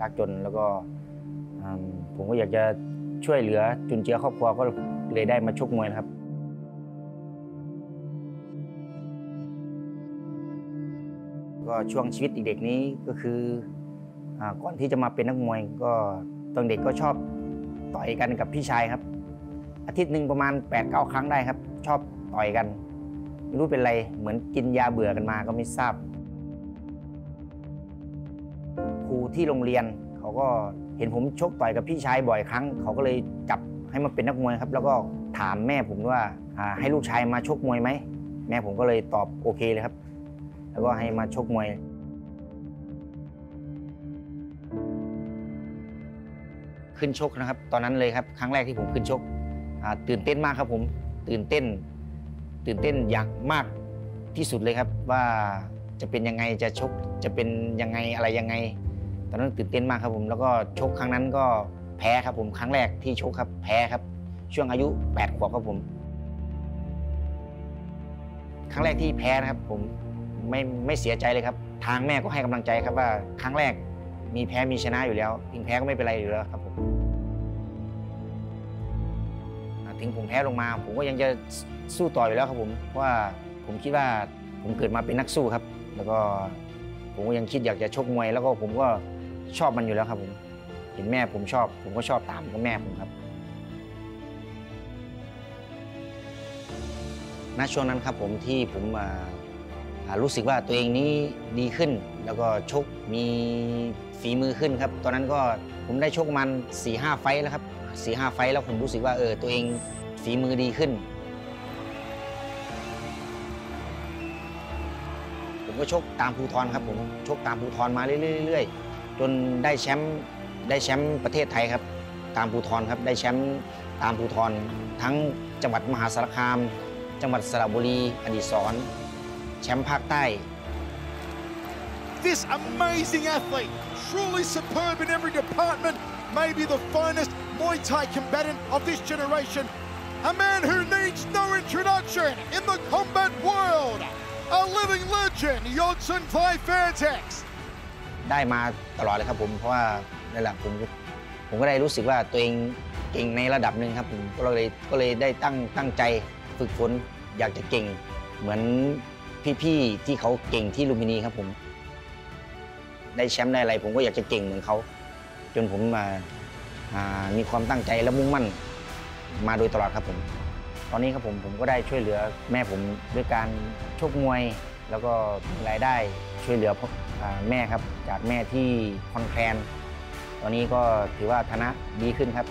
ยากจนแล้วก็ผมก็อยากจะช่วยเหลือจุนเจือครอบครัวก็เลยได้มาชกมวยนะครับก็ช่วงชีวิตเด็กๆนี้ก็คืออก่อนที่จะมาเป็นนักมวย ก็ตอนเด็กก็ชอบต่อยกันกับพี่ชายครับ อาทิตย์หนึ่งประมาณ8ปดเครั้งได้ครับ ชอบต่อยกันไม่รู้เป็นไรเหมือนกินยาเบื่อกันมาก็ไม่ทราบ ที่โรงเรียน เขาก็เห็นผมชกต่อยกับพี่ชายบ่อยครั้ง เขาก็เลยจับให้มาเป็นนักมวยครับ แล้วก็ถามแม่ผมว่าให้ลูกชายมาชกมวยไหมแม่ผมก็เลยตอบโอเคเลยครับ แล้วก็ให้มาชกมวยขึ้นชกนะครับ ตอนนั้นเลยครับ ครั้งแรกที่ผมขึ้นชกตื่นเต้นมากครับผมตื่นเต้น ตื่นเต้นอยางมากที่สุดเลยครับว่าจะเป็นยังไงจะชกจะเป็นยังไงอะไรยังไง ตอนนั้นตื่นเต้นมากครับผมแล้วก็ชกครั้งนั้นก็แพ้ครับผมครั้งแรกที่ชกครับแพ้ครับช่วงอายุ 8 ขวบครับผม ครั้งแรกที่แพ้นะครับผมไม่ไม่เสียใจเลยครับ ทางแม่ก็ให้กำลังใจครับว่าครั้งแรกมีแพ้มีชนะอยู่แล้วถึงแพ้ก็ไม่เป็นไรอยู่แล้วครับผมถึงผมแพ้ลงมา ผมก็ยังจะสู้ต่ออยู่แล้วครับผมเพราะว่าผมคิดว่าผมเกิดมาเป็นนักสู้ครับ แล้วก็ผมก็ยังคิดอยากจะชกมวย แล้วก็ผมก็ ชอบมันอยู่แล้วครับผม เห็นแม่ผมชอบ ผมก็ชอบตามกับแม่ผมครับ ณ ช่วงนั้นครับผมที่ผมรู้สึกว่าตัวเองนี้ดีขึ้น แล้วก็ชกมีฝีมือขึ้นครับ ตอนนั้นก็ผมได้ชกมัน4ี่ห้าไฟแล้วครับสี่ห้าไฟแล้วผมรู้สึกว่าเออตัวเองฝีมือดีขึ้น ผมก็ชกตามภูทรครับผมชกตามภูทรมาเรื่อยๆๆ จนได้แชมป์ได้แชมป์ประเทศไทยครับ ตามภูทรครับได้แชมป์ตามภูทรทั้งจังหวัดมหาสารคาม จังหวัดสระบุรีอดีศรแชมป์ภาคใต้ This amazing athlete, truly superb in every department, maybe the finest Muay Thai combatant of this generation. A man who needs no introduction in the combat world. A living legend, Yodson Clay Fairtex. ได้มาตลอดเลยครับผมเพราะว่านั่นแหละผมผมก็ได้รู้สึกว่าตัวเองเก่งในระดับหนึ่งครับผมก็เลยก็เลยได้ตั้งตั้งใจฝึกฝนอยากจะเก่ง เหมือนพี่ๆที่เขาเก่งที่ลุมพินีครับผม ได้แชมป์ได้อะไรผมก็อยากจะเก่งเหมือนเขา จนผมมาามีความตั้งใจและมุ่งมั่นมาโดยตลอดครับผม ตอนนี้ครับผมผมก็ได้ช่วยเหลือแม่ผมด้วยการชกมวย แล้วก็รายได้ช่วยเหลือพ่อแม่ครับ จากแม่ที่คอนแคลนตอนนี้ก็ถือว่าฐานะดีขึ้นครับ